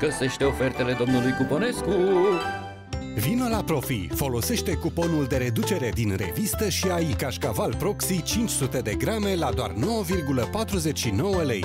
Găsește ofertele domnului Cuponescu! Vino la Profi, folosește cuponul de reducere din revistă și ai cașcaval Proxy 500 de grame la doar 9,49 lei.